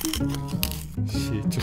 시조이지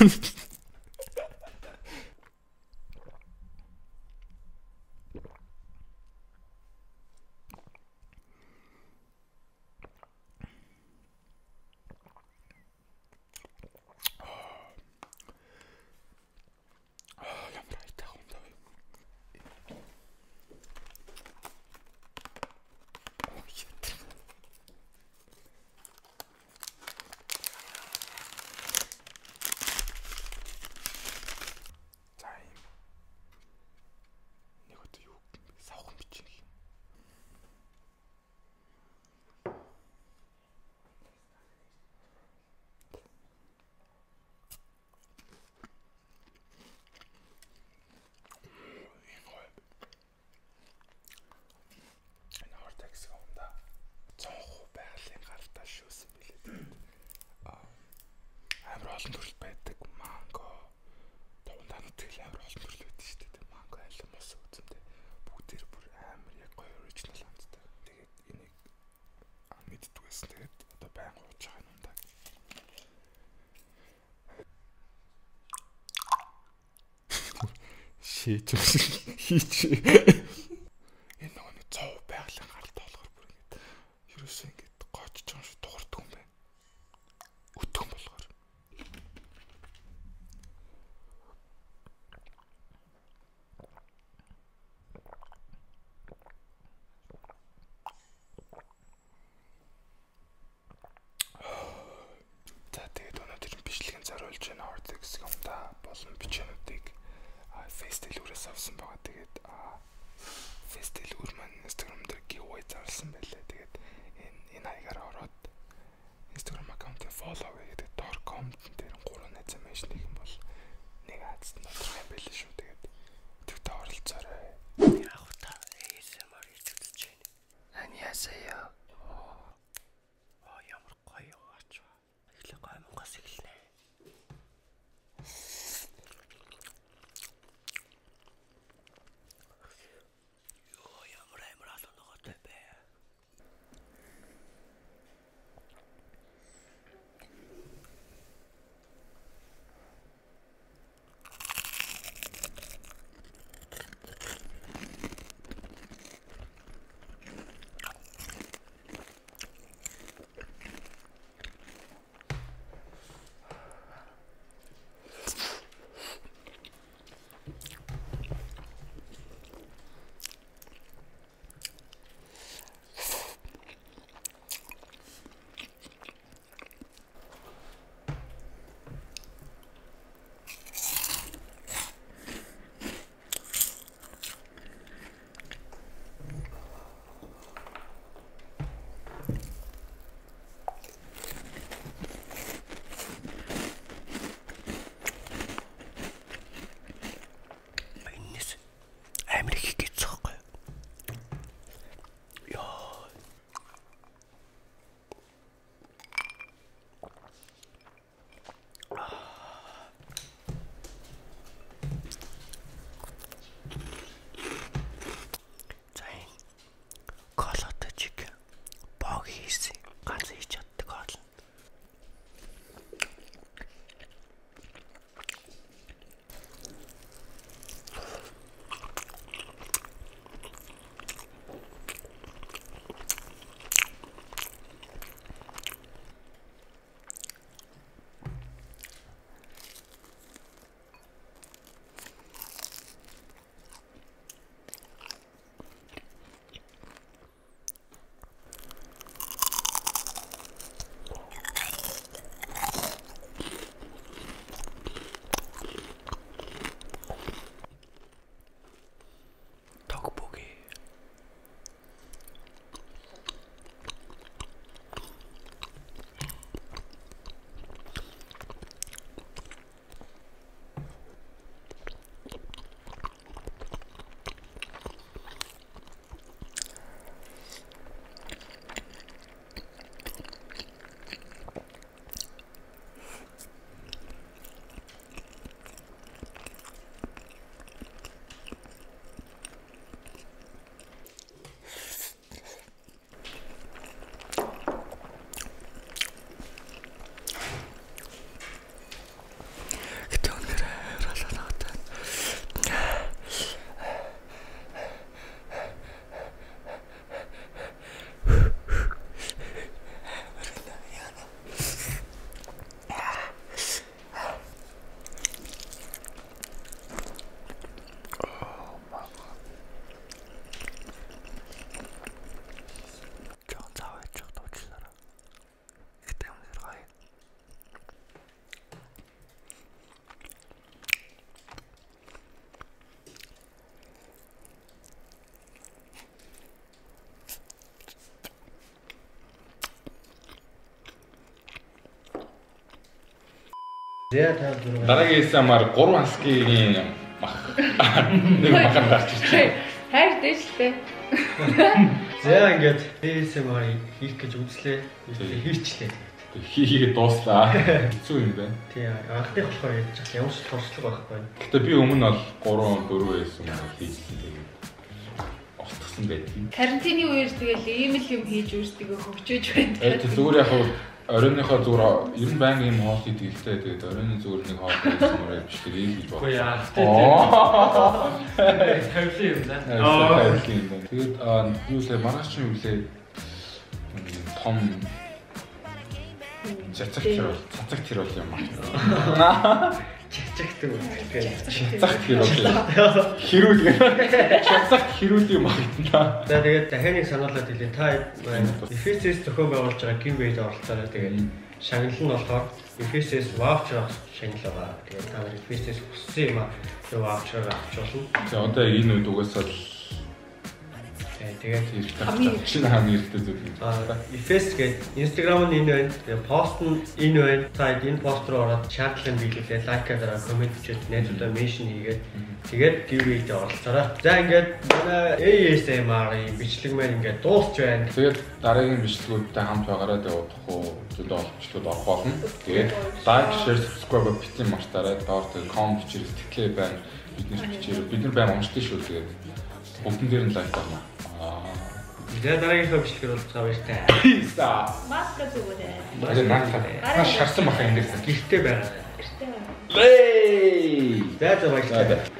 und төрөл байдаг. Манго, таван тал амар олон төрөл байдаг шүү дээ. Манго алим ус үзэнтэй. Бүгдээр бүр амар яг гоё оригинал амттай. Тэгээд энийг мэддэг байсан. Тэгээд одоо байнга ууж байгаа юм даа. Шийдчихсэн. Хийчих. Олон бичээнүүдийг фестивалээс авсан байгаа. Тэгээд фестивал маань Instagram дээр giveaway зарласан байлаа. Тэгээд энэ энэ хаягаараа ороод Instagram аккаунтыг follow хийгээд доор comment дээр гурван найзаа меншн 56. Дараагийн хэсэг амар 3 хаскигийн мах. Нэг мах гарч ирчихсэн. Хайр дэжтэй. За ингээд дээсээ маа хийх гэж үзлээ. Хийчлээ. Хийгээ дууслаа. Хэцүү юм байна. Тий, анхны болохоор ярьж байгаа ямар ч туршлага байхгүй. Гэтэ би өмнө бол 3 4 байсан юм хийсэн тэгээд утсан байдаг. Карантины үеэр тэгэл ийм л юм хийж үздэг хөвчөж байдаг. Тэгээд зүгээр яг оройныхоо зүгээр ер нь баян юм хоол хийдэг л дээ. Тэгээд оройны зүгээр нэг хоол хийсэн юм биш тэр ийм гэж Үгүй бодлоо. яа. Аа. Тавлын юм да. Тэгээд аа юу лээ манайч юм үлээ том цацаг тэр бол цацаг тэр бол юм аа. чигтэй үлдэх. Шатцах хэрүүлээ. Хэрүүлгээ. Шатцах хэрүүлийн магтана. За тэгээд дахианыг сануулад хэлээ. Та Efesis зохион байгуулж байгаа гин бэйд оролцоорой тэгээд шагнал нь болохоор Efesis voucher шагнал байгаа. Тэгээд та нар Efesis хүссэн юм аа тэр voucher авч болно. За одоо энэ үед угаасаа л Тэгээд хэрэгтэй. Шинэ хамгийн хэрэгтэй зүйл юм. А Efes гээд Instagram нь энэ байна. Тэгээ пост нь энэ байна. Та энэ пост руу ороод шаардлага биелүүлээ, лайк дараа комент хийгээд найзуудаа меншн хийгээд тэгээд giveaway-д оролцоорой. За ингээд манай ASMR-ийн бичлэг маань ингээд дуусч байна. Тэгээд дараагийн бичлэгүүдтэй хамт байгаараа тэгээд удахгүй зөндөө олон бичлэгүүд орох болно. Тэгээд лайк, share, subscribe битэн мартаарай. Доор тэгээд comment бичээрэй, сэтгэлээ байна. Бидний бичээрэй. Бид нар байн уншдаг шүү тэгээд бүгдэн дээр нь лайк байна. Аа. За дараагийнхаа бичлэгээр уулзгаа баяртай. Peace. Маска зүгээрээ. Тэгээд наатаа. Маш шарсан баха энэ дээр. Гэртээ байгаа. Гэртээ. Лей. За за баяртай. За.